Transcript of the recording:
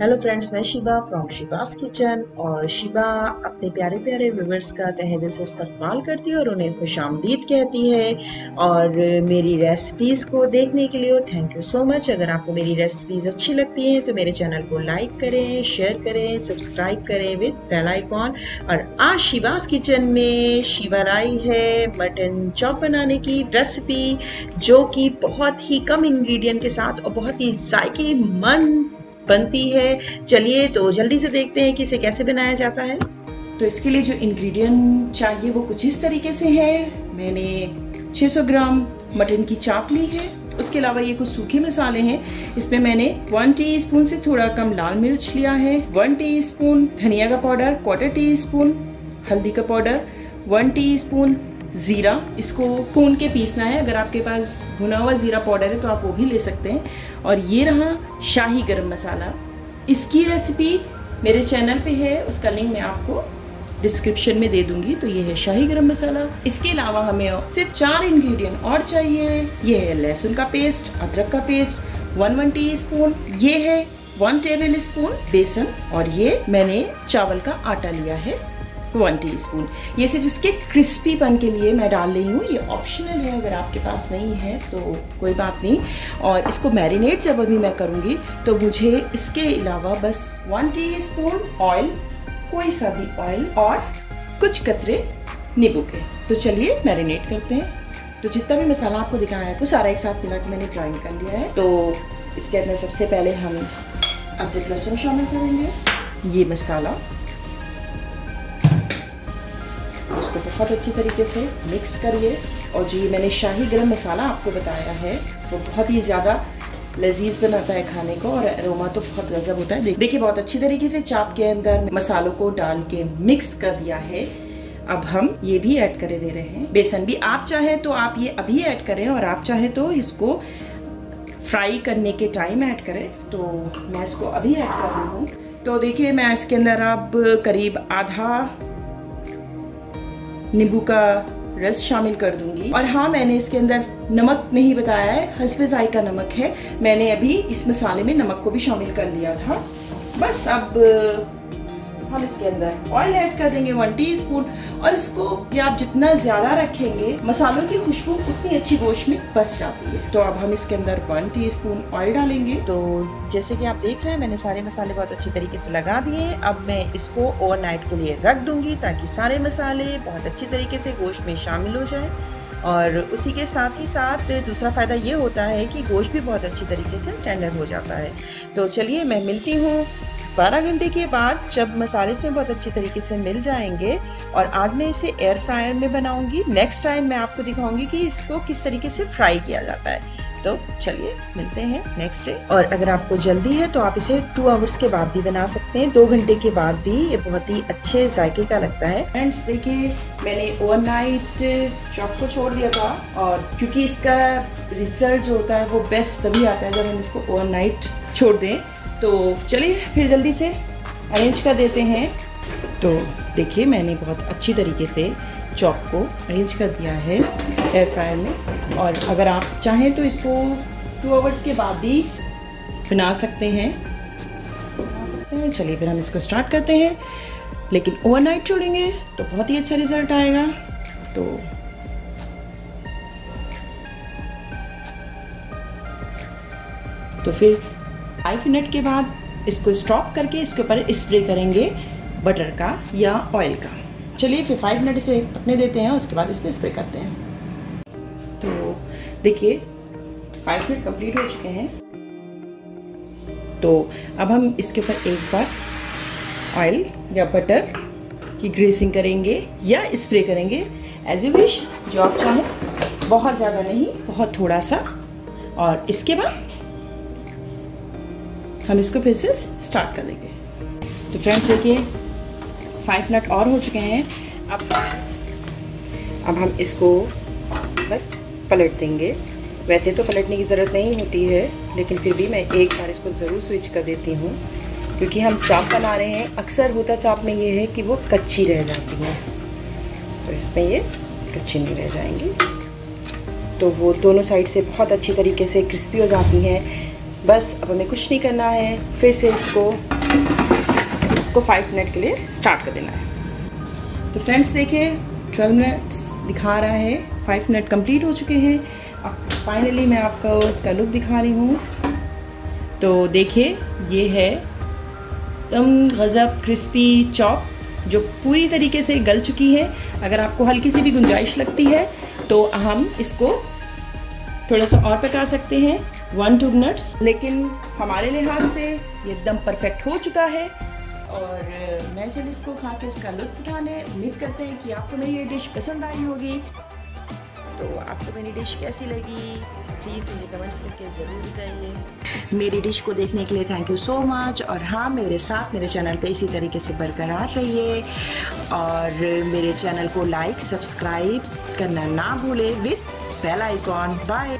Hello friends मैं Shiba from Shiba's kitchen और शिबा अपने प्यारे प्यारे व्यूवर्स का तहे दिल से इस्तेमाल करती है और उन्हें खुश आमदीद कहती है। और मेरी रेसिपीज़ को देखने के लिए थैंक यू सो मच अगर आपको मेरी रेसिपीज़ अच्छी लगती हैं तो मेरे चैनल को लाइक करें शेयर करें सब्सक्राइब करें विद बेल आइकॉन और आज शिबास किचन में शिवा लाई है मटन चॉप बनाने की रेसिपी जो कि बहुत ही कम इंग्रेडिएंट के साथ और बहुत ही जायके बनती है। चलिए तो जल्दी से देखते हैं कि इसे कैसे बनाया जाता है। तो इसके लिए जो इंग्रेडिएंट चाहिए वो कुछ इस तरीके से है। मैंने 600 ग्राम मटन की चाप ली है। उसके अलावा ये कुछ सूखे मसाले हैं। इसमें मैंने वन टीस्पून से थोड़ा कम लाल मिर्च लिया है। वन टीस्पून धनिया का पाउडर क्वार्टर टी स्पून हल्दी का पाउडर, वन टीस्पून ज़ीरा, इसको भून के पीसना है। अगर आपके पास भुना हुआ ज़ीरा पाउडर है तो आप वो भी ले सकते हैं। और ये रहा शाही गरम मसाला। इसकी रेसिपी मेरे चैनल पे है, उसका लिंक मैं आपको डिस्क्रिप्शन में दे दूँगी। तो ये है शाही गरम मसाला। इसके अलावा हमें सिर्फ़ चार इंग्रेडिएंट और चाहिए। ये है लहसुन का पेस्ट अदरक का paste one one teaspoon ये है वन टेबल स्पून बेसन। और ये मैंने चावल का आटा लिया है। वन टीस्पून ये सिर्फ़ इसके क्रिस्पीपन के लिए मैं डाल रही हूँ। ये ऑप्शनल है, अगर आपके पास नहीं है तो कोई बात नहीं। और इसको मैरिनेट जब अभी मैं करूँगी तो मुझे इसके अलावा बस वन टीस्पून ऑयल कोई सा भी ऑयल और कुछ कतरे नींबू के। तो चलिए मैरिनेट करते हैं। तो जितना भी मसाला आपको दिखाया है, वो सारा एक साथ मिला के मैंने ग्राइंड कर लिया है। तो इसके अंदर सबसे पहले हम अदरक लहसुन शामिल करेंगे। ये मसाला इसको बहुत अच्छी तरीके से मिक्स करिए। और जो, मैंने शाही गरम मसाला आपको बताया है, वो बहुत ही ज़्यादा लजीज बनाता है खाने को और अरोमा तो बहुत गजब होता है। देखिए, बहुत अच्छी तरीके से चाप के अंदर मसालों को डाल के मिक्स कर दिया है। अब हम ये भी ऐड करे दे रहे हैं। बेसन भी आप चाहे तो आप ये अभी ऐड करें और आप चाहे तो इसको फ्राई करने के टाइम ऐड करें। तो मैं इसको अभी ऐड कर रही हूँ। तो देखिए, मैं इसके अंदर अब करीब आधा नींबू का रस शामिल कर दूँगी। और हाँ मैंने इसके अंदर नमक नहीं बताया है हसबे जायका नमक है। मैंने अभी इस मसाले में नमक को भी शामिल कर लिया था। बस, अब हम इसके अंदर ऑयल ऐड कर देंगे वन टीस्पून और इसको आप जितना ज़्यादा रखेंगे, मसालों की खुशबू उतनी अच्छी गोश्त में बस जाती है। तो अब हम इसके अंदर वन टीस्पून ऑयल डालेंगे। तो जैसे कि आप देख रहे हैं, मैंने सारे मसाले बहुत अच्छी तरीके से लगा दिए अब मैं इसको ओवरनाइट के लिए रख दूँगी ताकि सारे मसाले बहुत अच्छी तरीके से गोश्त में शामिल हो जाए। और उसी के साथ ही साथ दूसरा फ़ायदा ये होता है कि गोश्त भी बहुत अच्छी तरीके से टेंडर हो जाता है। तो चलिए मैं मिलती हूँ बारह घंटे के बाद जब मसाले इसमें बहुत अच्छी तरीके से मिल जाएँगे और आज मैं इसे एयर फ्रायर में बनाऊँगी नेक्स्ट टाइम मैं आपको दिखाऊँगी कि इसको किस तरीके से फ्राई किया जाता है। तो चलिए, मिलते हैं नेक्स्ट डे और अगर आपको जल्दी है तो आप इसे टू आवर्स के बाद भी बना सकते हैं। दो घंटे के बाद भी ये बहुत ही अच्छे जायके का लगता है। फ्रेंड्स देखिए, मैंने ओवरनाइट चॉप को छोड़ दिया था और क्योंकि इसका रिज़ल्ट जो होता है, वो बेस्ट तभी आता है जब हम इसको ओवरनाइट छोड़ दें। तो चलिए फिर जल्दी से अरेंज कर देते हैं। तो देखिए, मैंने बहुत अच्छी तरीके से चॉप को अरेंज कर दिया है एयर फ्रायर में। और अगर आप चाहें तो इसको टू आवर्स के बाद ही बना सकते हैं। बना सकते हैं। चलिए फिर हम इसको स्टार्ट करते हैं। लेकिन ओवरनाइट छोड़ेंगे तो बहुत ही अच्छा रिज़ल्ट आएगा। तो तो फिर फाइव मिनट के बाद इसको स्टॉप करके इसके ऊपर स्प्रे करेंगे बटर का या ऑयल का। चलिए फिर फाइव मिनट इसे पकने देते हैं, उसके बाद इस पर स्प्रे करते हैं। तो देखिए फाइव मिनट कंप्लीट हो चुके हैं। तो अब हम इसके ऊपर एक बार ऑयल या बटर की ग्रेसिंग करेंगे या स्प्रे करेंगे। एज यू विश जो आप चाहें, बहुत ज़्यादा नहीं, बहुत थोड़ा सा। और इसके बाद हम इसको फिर से स्टार्ट कर देंगे। तो फ्रेंड्स देखिए फाइव मिनट और हो चुके हैं। अब अब हम इसको बस पलट देंगे। वैसे तो पलटने की ज़रूरत नहीं होती है, लेकिन फिर भी मैं एक बार इसको ज़रूर स्विच कर देती हूँ। क्योंकि हम चाप बना रहे हैं, अक्सर होता चाप में ये है कि वो कच्ची रह जाती है। तो इसमें ये कच्ची नहीं रह जाएँगी। तो वो दोनों साइड से बहुत अच्छी तरीके से क्रिस्पी हो जाती हैं। बस, अब हमें कुछ नहीं करना है। फिर से इसको इसको फाइव मिनट के लिए स्टार्ट कर देना है। तो फ्रेंड्स देखिए ट्वेल्व मिनट्स दिखा रहा है। फाइव मिनट कंप्लीट हो चुके हैं। अब फाइनली मैं आपको इसका लुक दिखा रही हूँ। तो देखिए, ये है एकदम गज़ब क्रिस्पी चॉप जो पूरी तरीके से गल चुकी है। अगर आपको हल्की सी भी गुंजाइश लगती है तो हम इसको थोड़ा सा और पका सकते हैं। One two minutes. लेकिन हमारे लिहाज से ये एकदम परफेक्ट हो चुका है। और मैं चल इसको खा के इसका लुत्फ उठाने उम्मीद करते हैं कि आपको मेरी ये डिश पसंद आई होगी। तो आपको मेरी डिश कैसी लगी? प्लीज़ मुझे कमेंट्स करके ज़रूर बताइए। मेरी डिश को देखने के लिए थैंक यू सो मच और हाँ मेरे साथ मेरे चैनल पे इसी तरीके से बरकरार रहिए। और मेरे चैनल को लाइक सब्सक्राइब करना ना भूले। With bell icon bye